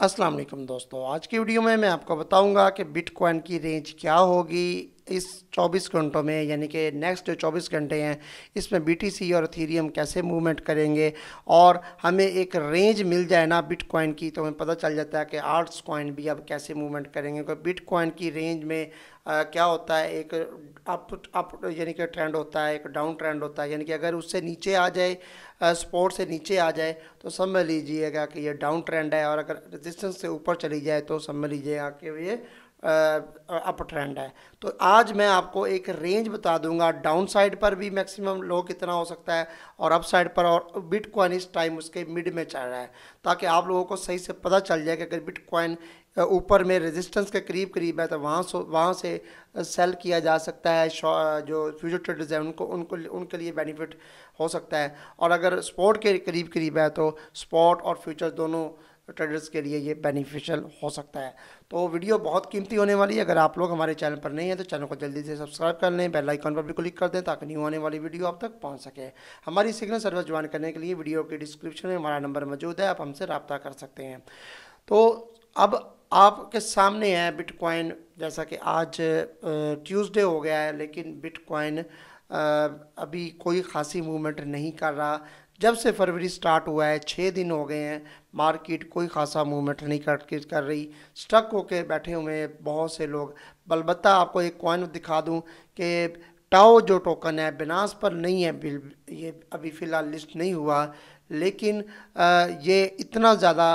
अस्सलाम वालेकुम दोस्तों। आज की वीडियो में मैं आपको बताऊँगा कि बिटकॉइन की रेंज क्या होगी इस 24 घंटों में, यानी कि नेक्स्ट जो 24 घंटे हैं, इसमें बीटीसी और थीरियम कैसे मूवमेंट करेंगे और हमें एक रेंज मिल जाए ना बिटकॉइन की तो हमें पता चल जाता है कि आर्ट्स कॉइन भी अब कैसे मूवमेंट करेंगे। क्योंकि बिटकॉइन की रेंज में आ, क्या होता है एक अप अप यानी कि ट्रेंड होता है एक डाउन ट्रेंड होता है यानी कि अगर उससे नीचे आ जाए स्पोर्ट से नीचे आ जाए तो समझ लीजिएगा कि ये डाउन ट्रेंड है और अगर रेजिस्टेंस से ऊपर चली जाए तो समझ लीजिएगा कि ये अप ट्रेंड है। तो आज मैं आपको एक रेंज बता दूँगा डाउन साइड पर भी मैक्सिमम लो कितना हो सकता है और अप साइड पर और बिटकॉइन इस टाइम उसके मिड में चल रहा है ताकि आप लोगों को सही से पता चल जाए कि अगर बिटकॉइन ऊपर में रेजिस्टेंस के करीब करीब है तो वहाँ से वहाँ से सेल किया जा सकता है जो फ्यूचर ट्रेडर्स हैं, उनको उनको, उनके लिए बेनिफिट हो सकता है। और अगर स्पॉट के करीब करीब है तो स्पॉट और फ्यूचर दोनों ट्रेडर्स के लिए ये बेनिफिशियल हो सकता है। तो वीडियो बहुत कीमती होने वाली है। अगर आप लोग हमारे चैनल पर नहीं हैं तो चैनल को जल्दी से सब्सक्राइब कर लें बेल आइकन पर भी क्लिक कर दें, ताकि न्यू आने वाली वीडियो आप तक पहुँच सके। हमारी सिग्नल सर्विस ज्वाइन करने के लिए वीडियो के डिस्क्रिप्शन में हमारा नंबर मौजूद है, आप हमसे रबता कर सकते हैं। तो अब आपके सामने है बिटकॉइन जैसा कि आज ट्यूसडे हो गया है, लेकिन बिटकॉइन अभी कोई खासी मूवमेंट नहीं कर रहा। जब से फरवरी स्टार्ट हुआ है छः दिन हो गए हैं मार्केट कोई खासा मूवमेंट नहीं कर कर रही। स्टक होके बैठे हुए हैं बहुत से लोग। बलबत्ता, आपको एक कॉइन दिखा दूँ कि टाओ जो टोकन है बिनास पर नहीं है, बिल, ये अभी फ़िलहाल लिस्ट नहीं हुआ। लेकिन ये इतना ज़्यादा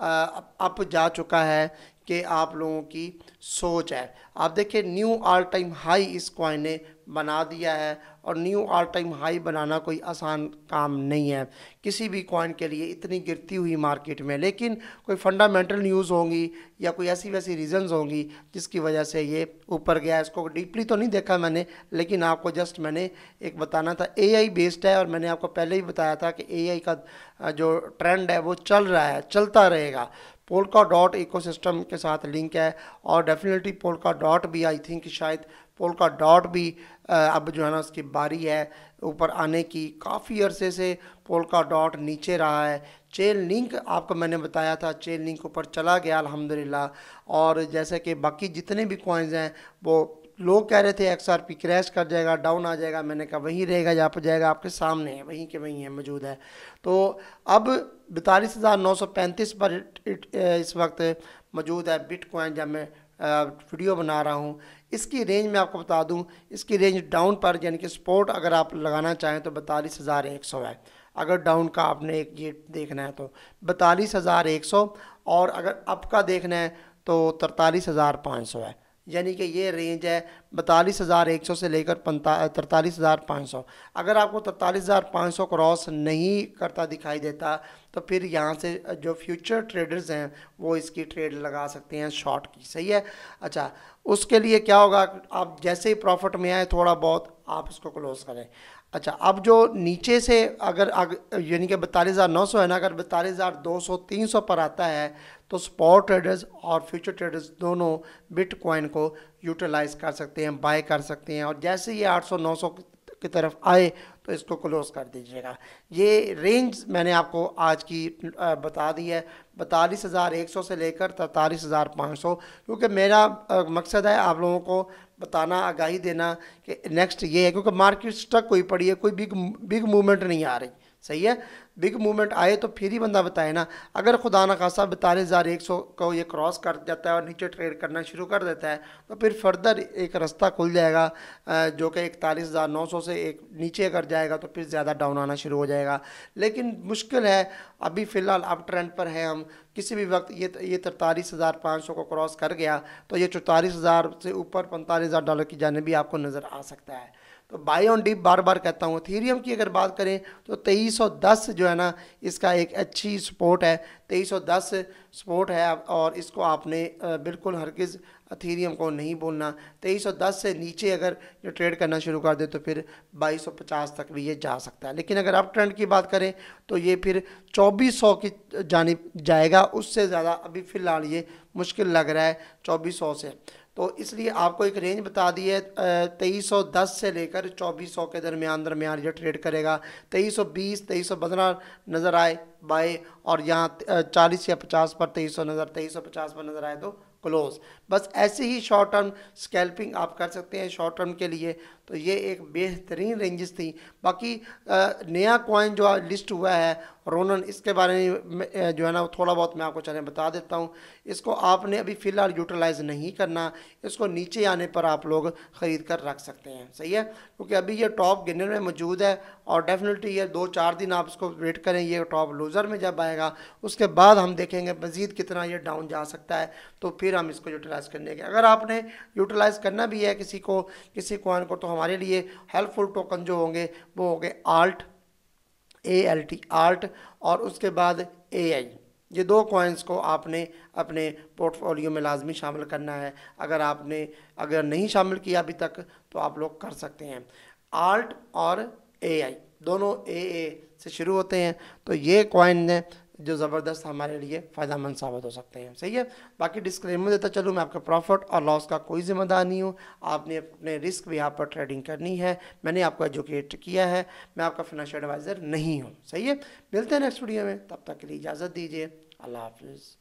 अप जा चुका है। कि आप लोगों की सोच है। आप देखिए न्यू ऑल टाइम हाई इस कॉइन ने बना दिया है और न्यू ऑल टाइम हाई बनाना कोई आसान काम नहीं है। किसी भी कॉइन के लिए इतनी गिरती हुई मार्केट में, लेकिन कोई फंडामेंटल न्यूज़ होंगी या कोई ऐसी वैसी रीज़न्स होंगी जिसकी वजह से ये ऊपर गया इसको डीपली तो नहीं देखा मैंने, लेकिन आपको जस्ट मैंने एक बताना था। एआई बेस्ड है और मैंने आपको पहले ही बताया था कि एआई का, जो ट्रेंड है वो चल रहा है, चलता रहेगा। पोलका डॉट इकोसिस्टम के साथ लिंक है और डेफिनेटली पोलका डॉट भी आई थिंक शायद पोलका डॉट भी अब जो है ना उसकी बारी है ऊपर आने की। काफ़ी अरसे से पोलका डॉट नीचे रहा है। चेन लिंक आपको मैंने बताया था चेन लिंक ऊपर चला गया अलहमदिल्ला और जैसे कि बाकी जितने भी कॉइन्स हैं, वो लोग कह रहे थे एक्स आर पी क्रैश कर जाएगा डाउन आ जाएगा। मैंने कहा, वहीं रहेगा, जहाँ पर जाएगा, आपके सामने है, वहीं के वहीं है, मौजूद है। तो अब बैतालीस हज़ार नौ सौ पैंतीस पर इस वक्त मौजूद है बिट कॉइन जब मैं वीडियो बना रहा हूँ। इसकी रेंज मैं आपको बता दूँ, इसकी रेंज डाउन पर, यानी कि स्पोर्ट अगर आप लगाना चाहें तो बैतालीस हज़ार एक सौ है। अगर डाउन का आपने एक ये देखना है तो बैतालीस हज़ार एक सौ, और अगर अप का देखना है तो तरतालीस हज़ार पाँच सौ है। यानी कि ये रेंज है बतालीस हज़ार एक सौ से लेकर पंता तरतालीस हज़ार पाँच सौ। अगर आपको तरतालीस हज़ार पाँच सौ क्रॉस नहीं करता दिखाई देता तो फिर यहाँ से जो फ्यूचर ट्रेडर्स हैं, वो इसकी ट्रेड लगा सकते हैं शॉर्ट की। सही है? अच्छा उसके लिए क्या होगा? आप जैसे ही प्रॉफिट में आए, थोड़ा बहुत आप इसको क्लोज करें। अच्छा अब जो नीचे से अगर यानी कि बतालीस हज़ार नौ सौ है ना, अगर बतालीस हज़ार दो सौ, तीन सौ पर आता है तो स्पॉट ट्रेडर्स और फ्यूचर ट्रेडर्स दोनों बिट कॉइन को यूटिलाइज कर सकते हैं बाय कर सकते हैं। और जैसे ये आठ सौ, नौ सौ की तरफ़ आए तो इसको क्लोज कर दीजिएगा। ये रेंज मैंने आपको आज की बता दी है। बतालीस हज़ार एक सौ से लेकर तैतालीस हज़ार पाँच सौ। क्योंकि मेरा मकसद है आप लोगों को बताना, आगाही देना कि नेक्स्ट ये है। क्योंकि मार्केट स्टक कोई पड़ी है, कोई बिग बिग मूवमेंट नहीं आ रही। सही है? बिग मूवमेंट आए तो फिर ही बंदा बताए ना। अगर खुदा न खासा बतालीस हज़ार एक सौ को ये क्रॉस कर जाता है और नीचे ट्रेड करना शुरू कर देता है तो फिर फर्दर एक रास्ता खुल जाएगा जो कि इकतालीस हज़ार नौ सौ से एक नीचे अगर जाएगा तो फिर ज़्यादा डाउन आना शुरू हो जाएगा। लेकिन मुश्किल है, अभी फ़िलहाल अब ट्रेंड पर है हम। किसी भी वक्त ये ये तरतालीस हज़ार पाँच सौ को क्रॉस कर गया तो ये चौतालीस हज़ार से ऊपर पैंतालीस हज़ार डॉलर की जाने भी आपको नज़र आ सकता है। तो बाई ऑन डिप बार बार कहता हूँ थीरियम की अगर बात करें तो तेईस सौ दस जो है ना, इसका एक अच्छी सपोर्ट है। तेईस सौ दस सपोर्ट है और इसको आपने बिल्कुल हरगिज़ थीरियम को नहीं बोलना। तेईस सौ दस से नीचे अगर जो ट्रेड करना शुरू कर दे तो फिर बाईस सौ पचास तक भी ये जा सकता है। लेकिन अगर आप ट्रेंड की बात करें तो ये फिर चौबीस सौ की जानी, जाएगा। उससे ज़्यादा अभी फ़िलहाल ये मुश्किल लग रहा है, चौबीस सौ से। तो इसलिए आपको एक रेंज बता दी है तेईस सौ दस से लेकर चौबीस सौ के दरमियान दरमियान ये ट्रेड करेगा। तेईस सौ बीस, तेईस सौ पंद्रह नज़र आए बाय और यहाँ चालीस या पचास पर तेईस सौ नज़र, तेईस सौ पचास पर नज़र आए तो क्लोज बस ऐसे ही शॉर्ट टर्म स्कैल्पिंग आप कर सकते हैं। शॉर्ट टर्म के लिए तो ये एक बेहतरीन रेंजेस थी। बाकी नया कॉइन जो लिस्ट हुआ है रोनन इसके बारे में जो है ना, थोड़ा बहुत मैं आपको चलें बता देता हूँ। इसको आपने अभी फ़िलहाल यूटिलाइज़ नहीं करना। इसको नीचे आने पर आप लोग ख़रीद कर रख सकते हैं। सही है? क्योंकि अभी ये टॉप गिनर में मौजूद है और डेफिनेटली ये दो चार दिन आप इसको वेट करें, ये टॉप लूज़र में जब आएगा, उसके बाद हम देखेंगे मज़ीद कितना ये डाउन जा सकता है। तो फिर हम इसको यूटिलाइज़ करने के अगर आपने यूटिलाइज़ करना भी है किसी को, किसी कॉइन को तो हमारे लिए हेल्पफुल टोकन जो होंगे, वो होंगे alt A L T alt और उसके बाद ए आई ये दो कॉइन्स को आपने अपने पोर्टफोलियो में लाजमी शामिल करना है। अगर आपने, अगर नहीं शामिल किया अभी तक तो आप लोग कर सकते हैं। आल्ट और ए आई दोनों ए ए से शुरू होते हैं। तो ये कॉइन जो ज़बरदस्त हमारे लिए फ़ायदा साबित हो सकते हैं। सही है? बाकी डिस्क्लेमर देता चलूँ, मैं आपका प्रॉफिट और लॉस का कोई ज़िम्मेदार नहीं हूँ। आपने अपने रिस्क भी यहाँ पर ट्रेडिंग करनी है। मैंने आपको एजुकेट किया है। मैं आपका फिनेंशियल एडवाइज़र नहीं हूँ। सही है? मिलते हैं नेक्स्ट वीडियो में। तब तक के लिए इजाज़त दीजिए। अल्लाह हाफिज़।